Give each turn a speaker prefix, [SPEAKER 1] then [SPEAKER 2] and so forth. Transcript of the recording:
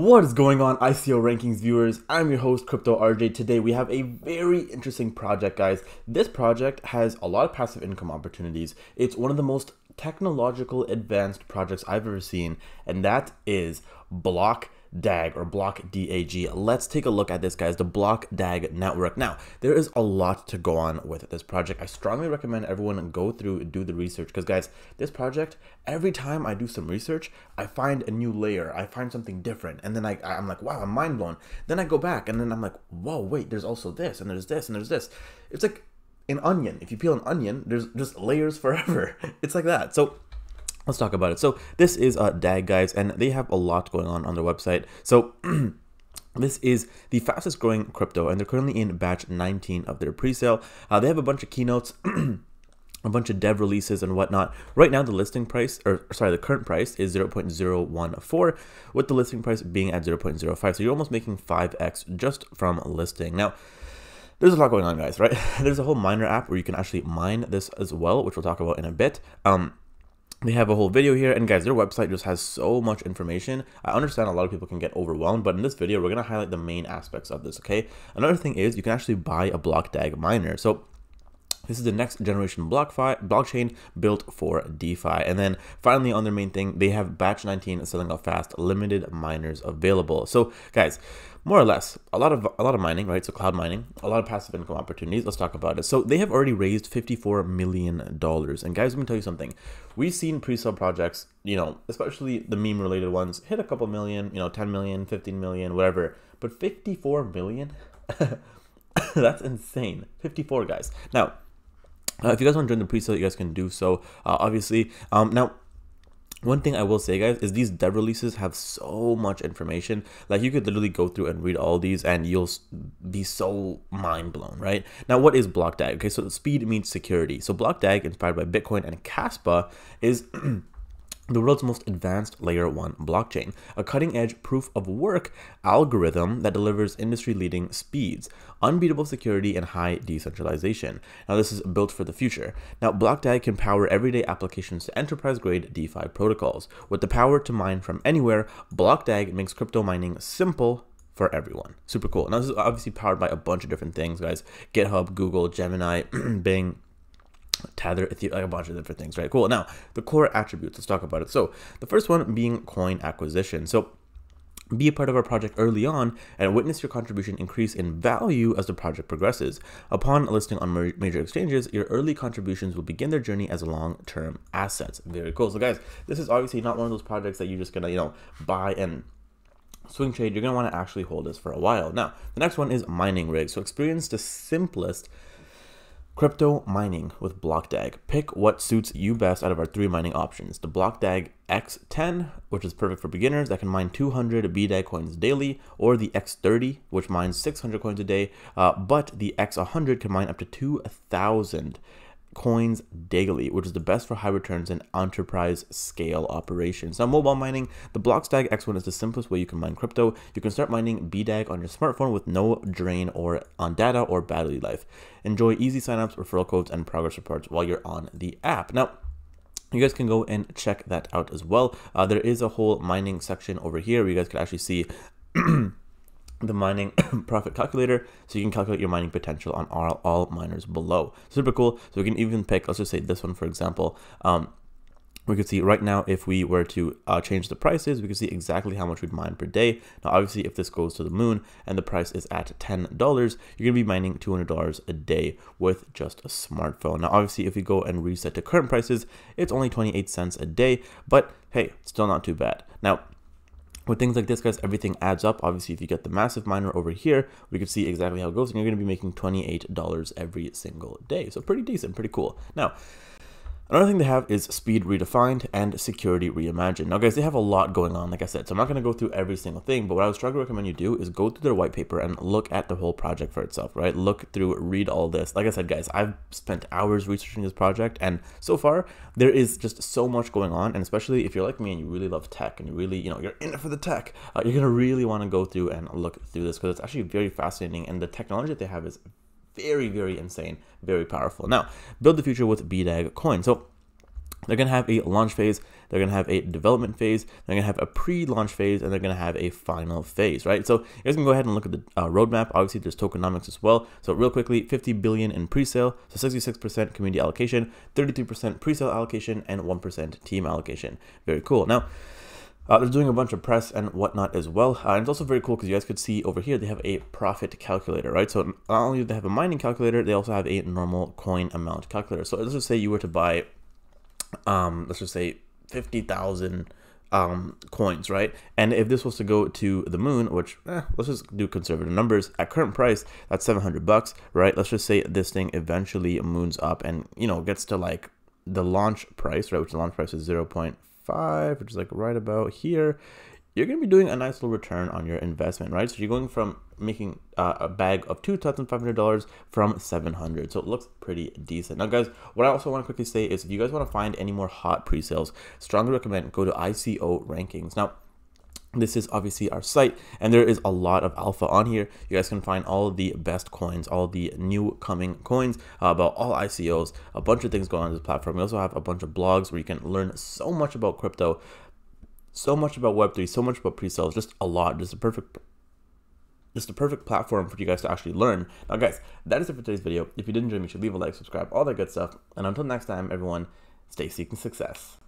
[SPEAKER 1] What is going on, ICO Rankings viewers? I'm your host, Crypto RJ. Today we have a very interesting project, guys. This project has a lot of passive income opportunities. It's one of the most technological advanced projects I've ever seen, and that is Block DAG or BlockDAG. Let's take a look at this, guys, the BlockDAG network. Now, there is a lot to go on with this project. I strongly recommend everyone go through and do the research because, guys, this project, every time I do some research, I find a new layer, I find something different, and then I, I'm like, wow, I'm mind blown. Then I go back and then I'm like, whoa, wait, there's also this, and there's this, and there's this. It's like an onion. If you peel an onion, there's just layers forever. It's like that. So, let's talk about it. So this is uh, DAG guys, and they have a lot going on on their website. So This is the fastest growing crypto, and they're currently in batch 19 of their pre-sale. Uh, they have a bunch of keynotes, a bunch of dev releases and whatnot. Right now, the listing price, or sorry, the current price is 0.014, with the listing price being at 0.05. So you're almost making 5x just from listing. Now, there's a lot going on, guys, right? There's a whole miner app where you can actually mine this as well, which we'll talk about in a bit. Um, they have a whole video here and guys their website just has so much information. I understand a lot of people can get overwhelmed but in this video we're going to highlight the main aspects of this okay? Another thing is you can actually buy a BlockDAG miner. So this is the next generation BlockFi, blockchain built for DeFi. And then finally on their main thing, they have batch 19 selling off fast, limited miners available. So guys, more or less a lot of a lot of mining right? So cloud mining a lot of passive income opportunities. Let's talk about it. So they have already raised 54 million dollars. And guys let me tell you something. We've seen pre-sale projects you know especially the meme related ones hit a couple million you know 10 million 15 million whatever. But 54 million? That's insane. 54 guys. Now uh, if you guys want to join the pre-sale you guys can do so uh, obviously um, now one thing I will say, guys, is these dev releases have so much information. Like you could literally go through and read all these, and you'll be so mind blown, right? Now, what is BlockDAG? Okay, so speed means security. So BlockDAG, inspired by Bitcoin and Kaspa, is the world's most advanced layer 1 blockchain, a cutting edge proof of work algorithm that delivers industry leading speeds, unbeatable security, and high decentralization. Now, this is built for the future. Now, BlockDAG can power everyday applications to enterprise grade DeFi protocols. With the power to mine from anywhere, BlockDAG makes crypto mining simple for everyone. Super cool. Now, this is obviously powered by a bunch of different things, guys GitHub, Google, Gemini, Bing Tether, a bunch of different things, right? Cool. Now, the core attributes, let's talk about it. So, the first one being coin acquisition. So, be a part of our project early on and witness your contribution increase in value as the project progresses. Upon listing on major exchanges, your early contributions will begin their journey as long-term assets. Very cool. So guys, this is obviously not one of those projects that you're just gonna, you know, buy and swing trade. You're gonna wanna actually hold this for a while. Now, the next one is mining rigs. So experience the simplest Crypto mining with BlockDAG. Pick what suits you best out of our three mining options. The BlockDAG X10, which is perfect for beginners that can mine 200 BDAG coins daily, or the X30, which mines 600 coins a day, uh, but the X100 can mine up to 2,000 coins daily, which is the best for high returns and enterprise scale operations. Now, mobile mining, the BlockDAG X1 is the simplest way you can mine crypto. You can start mining BDAG on your smartphone with no drain or on data or battery life. Enjoy easy signups, referral codes, and progress reports while you're on the app. Now, you guys can go and check that out as well. Uh, there is a whole mining section over here where you guys can actually see the mining profit calculator so you can calculate your mining potential on all, all miners below. Super cool. So we can even pick let's just say this one for example. Um, we could see right now if we were to uh, change the prices we can see exactly how much we'd mine per day. Now obviously if this goes to the moon and the price is at $10 you're gonna be mining $200 a day with just a smartphone. Now obviously if we go and reset to current prices it's only 28 cents a day but hey still not too bad. Now with things like this, guys, everything adds up. Obviously, if you get the massive miner over here, we can see exactly how it goes, and you're going to be making $28 every single day. So pretty decent, pretty cool. Now, Another thing they have is speed redefined and security reimagined. Now guys, they have a lot going on, like I said, so I'm not going to go through every single thing, but what I would strongly recommend you do is go through their white paper and look at the whole project for itself, right? Look through, read all this. Like I said, guys, I've spent hours researching this project, and so far, there is just so much going on, and especially if you're like me and you really love tech, and you really, you know, you're in it for the tech, uh, you're going to really want to go through and look through this, because it's actually very fascinating, and the technology that they have is very, very insane, very powerful. Now, build the future with BDAG coin. So they're going to have a launch phase they're going to have a development phase, they're going to have a pre-launch phase, and they're going to have a final phase, right? So you guys can go ahead and look at the uh, roadmap. Obviously, there's tokenomics as well. So real quickly, 50 billion in pre-sale, so 66% community allocation, 33% pre-sale allocation, and 1% team allocation. Very cool. Now, uh, they're doing a bunch of press and whatnot as well. Uh, and it's also very cool because you guys could see over here, they have a profit calculator, right? So not only do they have a mining calculator, they also have a normal coin amount calculator. So let's just say you were to buy, um, let's just say 50,000 um, coins, right? And if this was to go to the moon, which eh, let's just do conservative numbers at current price, that's 700 bucks, right? Let's just say this thing eventually moons up and, you know, gets to like the launch price, right? Which the launch price is 0 five, which is like right about here, you're going to be doing a nice little return on your investment, right? So you're going from making uh, a bag of $2,500 from 700. So it looks pretty decent. Now, guys, what I also want to quickly say is if you guys want to find any more hot pre-sales, strongly recommend go to ICO rankings. Now, this is obviously our site and there is a lot of alpha on here. You guys can find all the best coins all the new coming coins uh, about all icos a bunch of things going on this platform. We also have a bunch of blogs where you can learn so much about crypto so much about web3 so much about pre-sales just a lot just a perfect just a perfect platform for you guys to actually learn. Now guys that is it for today's video. If you did enjoy me should leave a like subscribe all that good stuff. And until next time everyone stay seeking success